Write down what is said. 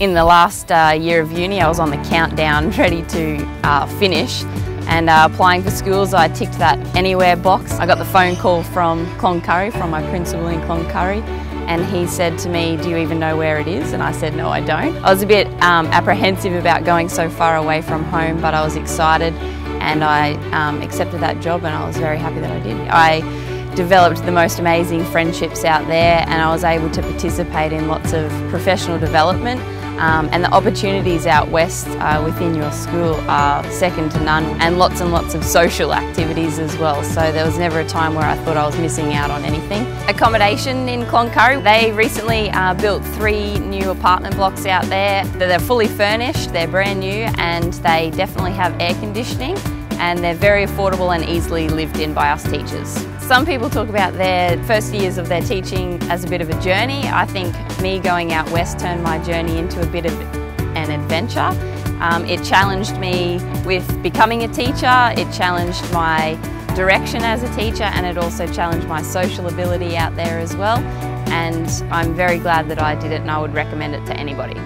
In the last uh, year of uni I was on the countdown ready to uh, finish and uh, applying for schools I ticked that anywhere box. I got the phone call from Cloncurry, from my principal in Cloncurry and he said to me, do you even know where it is? And I said, no I don't. I was a bit um, apprehensive about going so far away from home but I was excited and I um, accepted that job and I was very happy that I did. I developed the most amazing friendships out there and I was able to participate in lots of professional development um, and the opportunities out west uh, within your school are second to none and lots and lots of social activities as well so there was never a time where I thought I was missing out on anything. Accommodation in Cloncurry, they recently uh, built three new apartment blocks out there. They're fully furnished, they're brand new and they definitely have air conditioning and they're very affordable and easily lived in by us teachers. Some people talk about their first years of their teaching as a bit of a journey. I think me going out west turned my journey into a bit of an adventure. Um, it challenged me with becoming a teacher, it challenged my direction as a teacher and it also challenged my social ability out there as well and I'm very glad that I did it and I would recommend it to anybody.